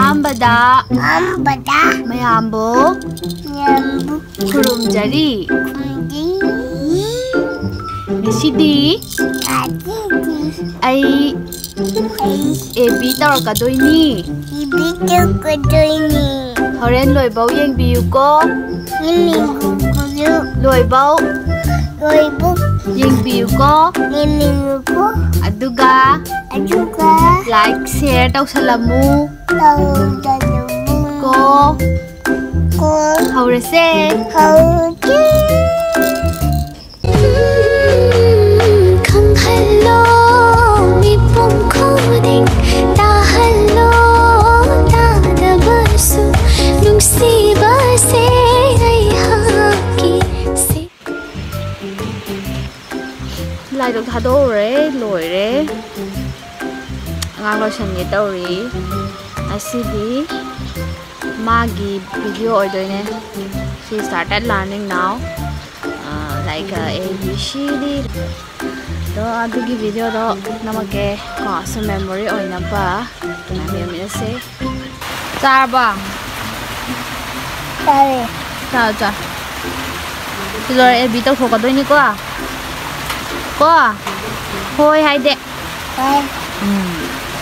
마음바다 마음바다 매한복 매한복 구름자리 구름자리 메시디 아디디 아이 에비 떨어가 도이니 에비 떨어가 도이니 허렌 로이바우 앵비유고 앵비유고 로이바우 로이바우 앵비유고 앵비유고 아두가 아두가 like share tau salamu cô. Cô. Hầu rồi xe hầu chứ khăn hello mi phong khó đình ta hello ta đã bơ su nung si bơ xe đây ha kỳ si lại được thả đô rồi lỗi rồi ngang lo chân nghe đâu rồi asidi magi video oidoine she started learning now. Uh, like uh, abcd do adugi video do namake kasu memory oina ba nami mi se tarba. Tare. Ta ta tilor e bitau thoka doini ko ko hoi hai de. Hai hmm. ừ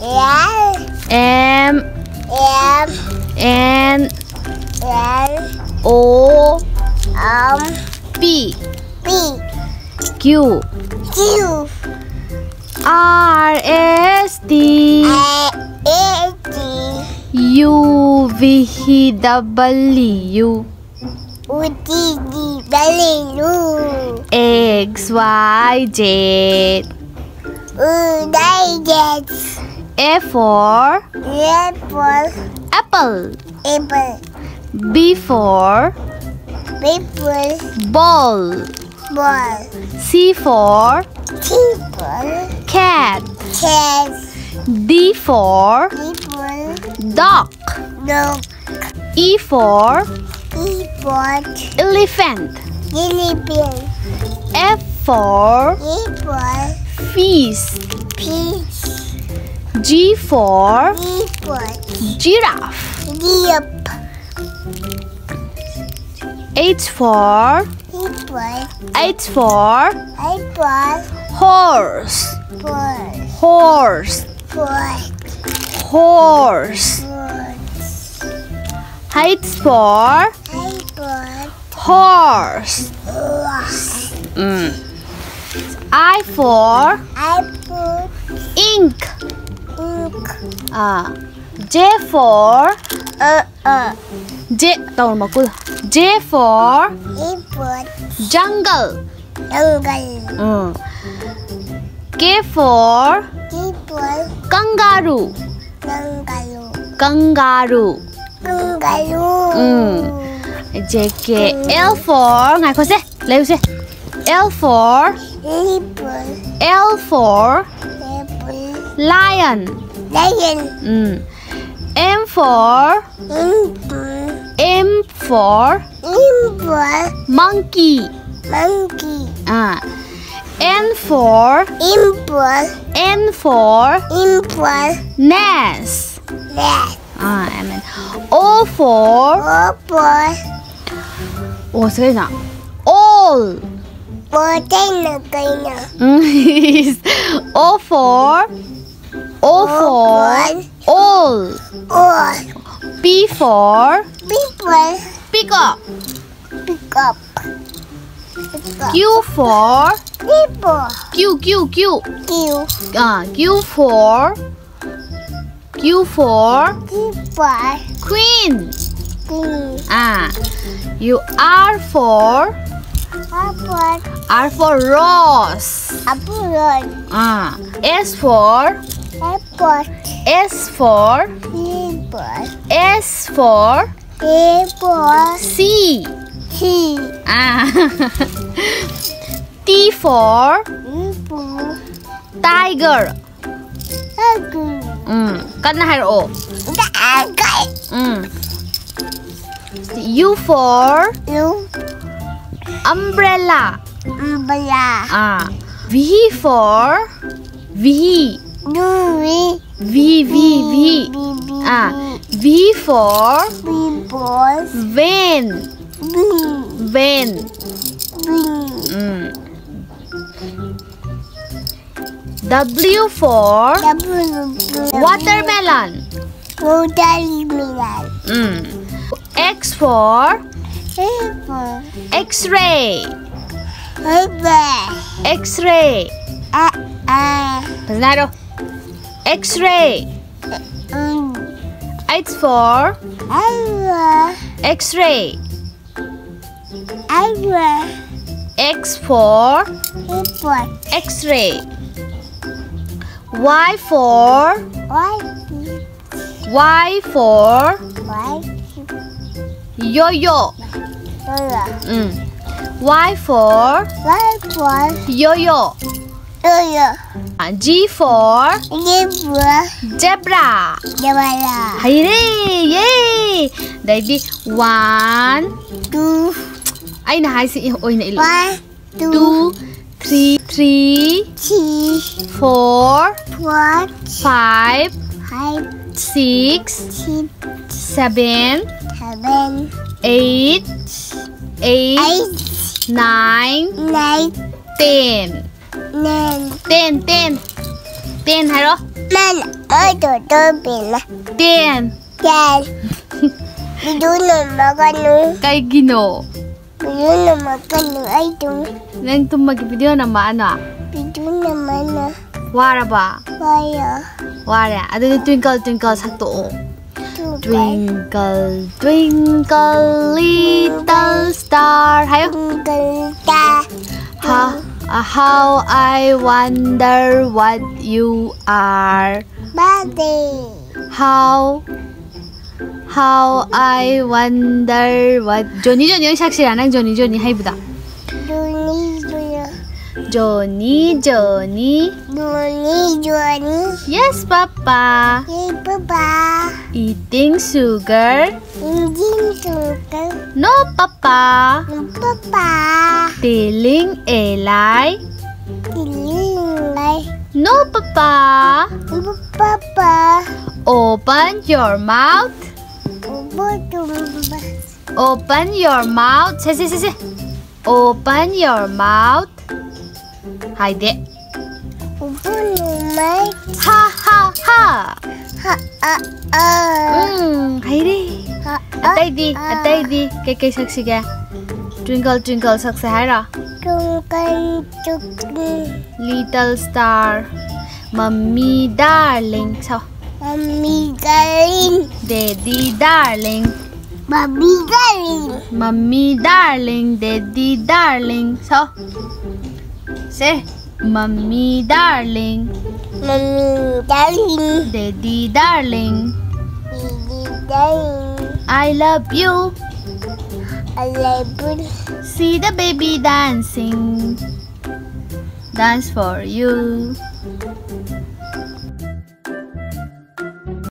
L M. M N. N O. M. P. P. Q. Q. R. S. T. A. A. T. U. V. H. W. U. T. D W. X. Y. Z. U. Y Z. A for apple. Apple. Apple. B for B ball. Ball. C for C cat. Cat. D for D dog. Dog. E for E for elephant. Elephant. F for E for fish. Fish. G for, G for giraffe. Yep. H for H for horse. Horse. Horse. Horse. Height for horse. Mm. I for ink. à J for ờ, ờ. J tàu mà cô J for J for jungle. Jungle ừ. K for kangaroo. Kangaroo. Kangaroo kangaroo ừ. J, K, L for, ngài cô sẽ lấy sẽ L for L for, Lion. lion. Mm. M for Emperor. M for Emperor. monkey. Monkey. Ah. N for Emperor. N for Emperor. Nest. Nest. Ah, I mean O for O for 我随便讲，all。我在哪个呢？嗯，is all mm, for。O for all. 올 P for people pick up. pick up Q for people Q Q Q. you Ah, Q for Q for people queen. king Ah, you R for R for rose. apple Ah, S for apple S for boy. S for A ah. boy. T for E boy. tiger. Ugly. Ừ, cân hai. Da guy. Ừ. For You. umbrella. Umbrella. À. V for V. Do we? V V V. À. Ah, v for B boy. vein. B. Vein. B. Ừ. Mm. W for watermelon. Watermelon. Ừ. X for. X-ray. X-ray. A. A. Basta na daw. X-ray. Um. H for. X-ray. X for X-ray. Y for. Y for yo-yo. Mm. Y for yo-yo. Dora. Ah, G for Zebra. zebra. Zebra. Hayre! Yay! Daddy, one. Two. Ay, nahay si Oy na ilo. One. Two. Two, three, three, Three. four, Four. five, Five. six, Six. seven, Seven. eight, eight, Eight. nine, Nine. ten. Nên Tên tên. Tên hay đó? Nên ơi tụi tôi bị là Tên. Tên. Bị đu nửa mà con nữa. Cây ghi nổ. Bị đu nửa mà con nữa ấy đúng Nên tôi mà cái video nào mà anh à Bị đu nửa mà nữa Wara ba Wara Wara À tôi twinkle twinkle sắc tổ Twinkle, twinkle, little star. Hay không? Twinkle, Uh, how I wonder what you are. Body How, how I wonder what. Johnny, Johnny, yung saksi ng Johnny, Johnny. Hay buda. Johnny Johnny, Johnny. Johnny Johnny Yes, Papa. Hey Papa Eating sugar? Indian sugar No, Papa. No, Papa Telling a lie? Tiling lại No, Papa. No, Papa Open your mouth. Open your mouth. Say, say, say. Open your mouth. Haydi. Ha ha ha. Ha a a. Mm, haydi. Ataydi, ataydi. Kay kay saksi ka. Twinkle twinkle saksi hara. Twinkle twinkle. Little star. Mummy darling. So. Mummy darling. Daddy darling. Mummy darling. Mummy darling. Daddy darling. So. Say. Mommy darling. Mami galing Daddy darling. Didi galing I love you. Alebul See the baby dancing. Dance for you.